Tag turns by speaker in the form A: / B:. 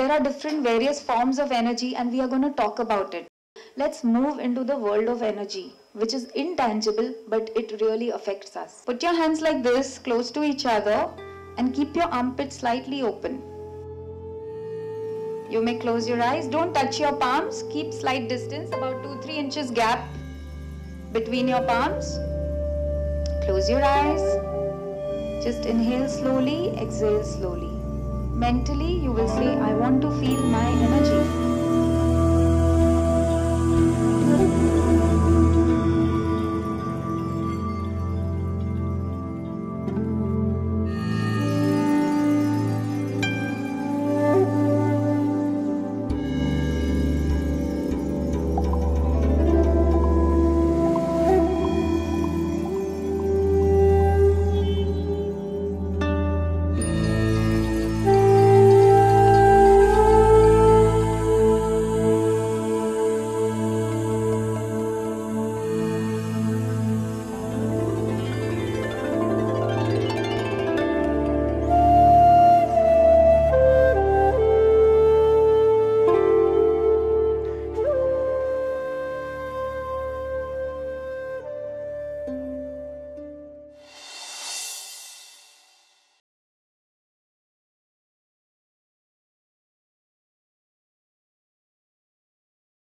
A: There are different various forms of energy and we are going to talk about it. Let's move into the world of energy, which is intangible but it really affects us. Put your hands like this, close to each other, and keep your armpits slightly open. You may close your eyes. Don't touch your palms. Keep slight distance, about 2 3 inches gap between your palms. Close your eyes. Just inhale slowly, exhale slowly mentally you will say i want to feel my energy.